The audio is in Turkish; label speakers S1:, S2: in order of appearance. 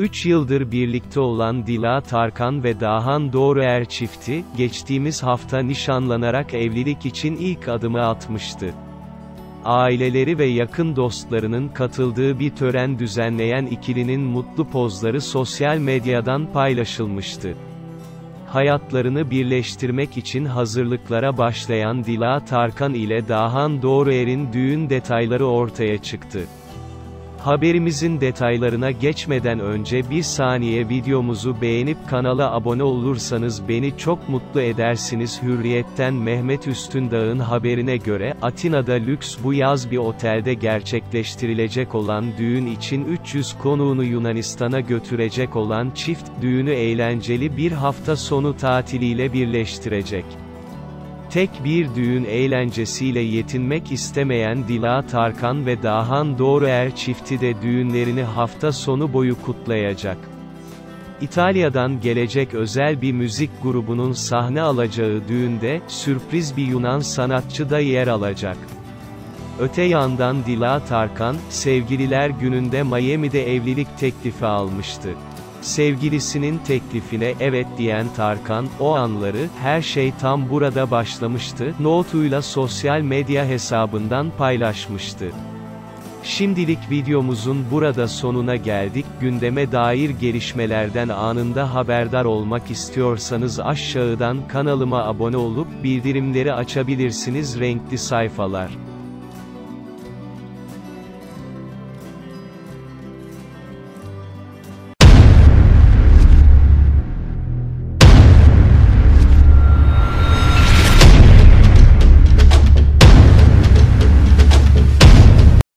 S1: 3 yıldır birlikte olan Dila Tarkan ve Dahan Doğruer çifti, geçtiğimiz hafta nişanlanarak evlilik için ilk adımı atmıştı. Aileleri ve yakın dostlarının katıldığı bir tören düzenleyen ikilinin mutlu pozları sosyal medyadan paylaşılmıştı. Hayatlarını birleştirmek için hazırlıklara başlayan Dila Tarkan ile Dahan Doğruer'in düğün detayları ortaya çıktı. Haberimizin detaylarına geçmeden önce bir saniye videomuzu beğenip kanala abone olursanız beni çok mutlu edersiniz. Hürriyet'ten Mehmet Üstündağ'ın haberine göre, Atina'da lüks bu yaz bir otelde gerçekleştirilecek olan düğün için 300 konuğunu Yunanistan'a götürecek olan çift, düğünü eğlenceli bir hafta sonu tatiliyle birleştirecek. Tek bir düğün eğlencesiyle yetinmek istemeyen Dila Tarkan ve Dahan Doğruer çifti de düğünlerini hafta sonu boyu kutlayacak. İtalya'dan gelecek özel bir müzik grubunun sahne alacağı düğünde, sürpriz bir Yunan sanatçı da yer alacak. Öte yandan Dila Tarkan, sevgililer gününde Miami'de evlilik teklifi almıştı. Sevgilisinin teklifine evet diyen Tarkan, o anları, her şey tam burada başlamıştı, notuyla sosyal medya hesabından paylaşmıştı. Şimdilik videomuzun burada sonuna geldik. Gündeme dair gelişmelerden anında haberdar olmak istiyorsanız aşağıdan kanalıma abone olup bildirimleri açabilirsiniz renkli sayfalar.